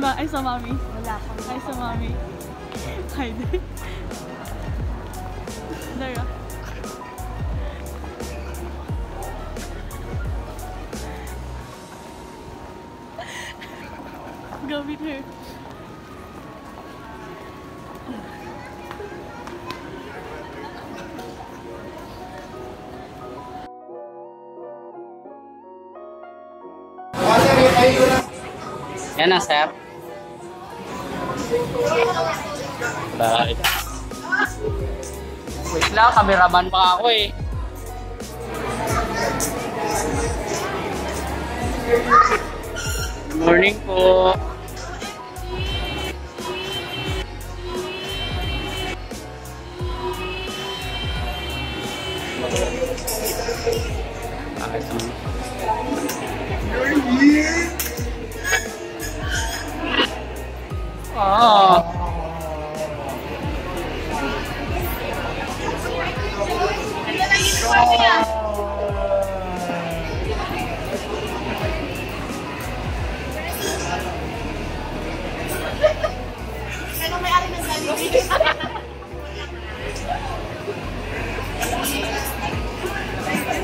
ba? Ay, sa mami. Wala pa. Ay, sa mami. Hi, there. Ah. Go meet her. Yan na, sir. Dahil. Wait lang, kameraman pa ako eh. Morning po. Bakit naman? Ah. Jollibee?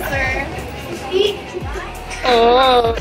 Sir. Oh.